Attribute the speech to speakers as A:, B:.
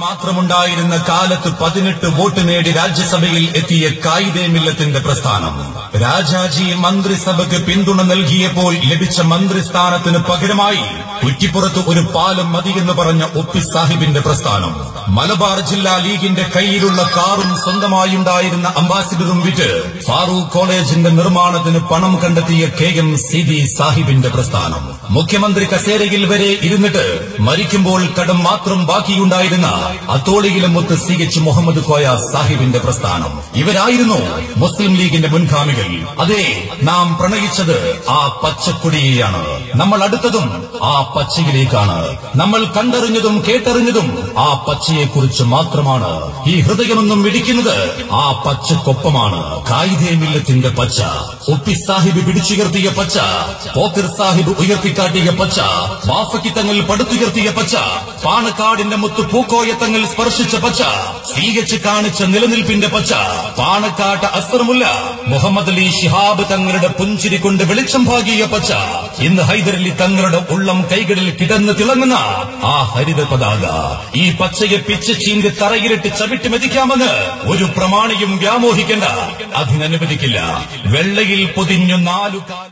A: മാത്രമുണ്ടായിരുന്ന കാലത്ത് പതിനെട്ട് വോട്ട് നേടി രാജ്യസഭയിൽ എത്തിയ കായിദേ മില്ലത്തിന്റെ പ്രസ്ഥാനം. രാജാജി മന്ത്രിസഭയ്ക്ക് പിന്തുണ നൽകിയപ്പോൾ ലഭിച്ച മന്ത്രിസ്ഥാനത്തിന് പകരമായി കുറ്റിപ്പുറത്ത് ഒരു പാലം മതിയെന്ന് പറഞ്ഞ ഒപ്പി സാഹിബിന്റെ പ്രസ്ഥാനം. മലബാർ ജില്ലാ ലീഗിന്റെ കയ്യിലുള്ള കാറും സ്വന്തമായുണ്ടായിരുന്ന അംബാസിഡറും വിറ്റ് ഫാറൂഖ് കോളേജിന്റെ നിർമ്മാണത്തിന് പണം കണ്ടെത്തിയ കെ എം സിദി സാഹിബിന്റെ പ്രസ്ഥാനം. മുഖ്യമന്ത്രി കസേരയിൽ വരെ ഇരുന്നിട്ട് മരിക്കുമ്പോൾ കടം മാത്രം ബാക്കിയുണ്ടായിരുന്ന അത്തോളിയിലും മുത്ത് സി എച്ച് മുഹമ്മദ് കോയ സാഹിബിന്റെ പ്രസ്ഥാനം. ഇവരായിരുന്നു മുസ്ലിം ലീഗിന്റെ മുൻഗാമികൾ. അതെ നാം പ്രണയിച്ചത് ആ പച്ചക്കൊടിയെയാണ്. നമ്മൾ അടുത്തതും ആ പച്ചയിലേക്കാണ്. നമ്മൾ കണ്ടറിഞ്ഞതും കേട്ടറിഞ്ഞതും ആ പച്ചയെക്കുറിച്ച് മാത്രമാണ്. ഈ ഹൃദയമെന്നും ഇടിക്കുന്നത് ആ പച്ചക്കൊപ്പമാണ്. കായിദേ മില്ലത്തിന്റെ പച്ച ഉപ്പി സാഹിബ് പിടിച്ചുയർത്തിയ പച്ച പോക്കർ സാഹിബ് ഉയർത്തിക്കാട്ടിയ പച്ച വാഫക്കി തങ്ങൾ പടുത്തുയർത്തിയ പച്ച പാണക്കാടിന്റെ മുത്ത് പൂക്കോയ തങ്ങൾ സ്പർശിച്ച പച്ച സ്വീകരിച്ച് കാണിച്ച നിലനിൽപ്പിന്റെ പച്ച പാണക്കാട്ട് അസ്ത്രമുല്ല മുഹമ്മദ് അലി ഷിഹാബ് തങ്ങളുടെ പുഞ്ചിരി കൊണ്ട് വെളിച്ചം ഭാഗിയ പച്ച ഇന്ന് ഹൈദരലി തങ്ങളുടെ ഉള്ളം കൈകളിൽ കിടന്ന് തിളങ്ങുന്ന ആ ഹരിത പതാക. ഈ പച്ചയെ പിച്ച് ചീന്തി തറയിലിട്ട് ചവിട്ടി മെതിക്കാമെന്ന് ഒരു പ്രമാണിയും വ്യാമോഹിക്കേണ്ട അതിനനുവദിക്കില്ല. വെള്ളയിൽ പൊതിഞ്ഞു നാലു കാൽ